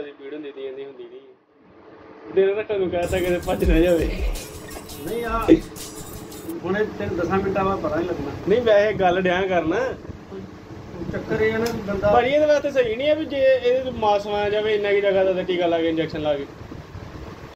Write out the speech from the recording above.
ਇਹ ਭਗਾਉਣ ਜ਼ਿਆਦਾ ਪੀੜ ਹੁੰਦੀ ਤੀ ਜਾਂਦੀ ਹੁੰਦੀ ਨਹੀਂ ਦਿਲ ਰੱਖਣ ਨੂੰ ਕਹਤਾ ਕਿ ਭੱਜ ਨਾ ਜਾਵੇ। ਨਹੀਂ ਆ ਹੁਣੇ ਤੈਨੂੰ 10 ਮਿੰਟਾਂ ਬਾਅਦ ਪਤਾ ਨਹੀਂ ਲੱਗਣਾ। ਨਹੀਂ ਵੈਸੇ ਗੱਲ ਡਿਆ ਕਰਨਾ। ਚੱਕਰ ਇਹ ਨਾ ਬੰਦਾ ਭਾਜੀ ਇਹਦੇ ਵਾਸਤੇ ਸਹੀ ਨਹੀਂ ਆ ਵੀ ਜੇ ਇਹਦੇ ਤੋਂ ਮਾਸ ਮਾਇਆ ਜਾਵੇ ਇੰਨਾ ਕੀ ਜਗ੍ਹਾ ਦਾ ਟੀਕਾ ਲਾ ਕੇ ਇੰਜੈਕਸ਼ਨ ਲਾ ਕੇ।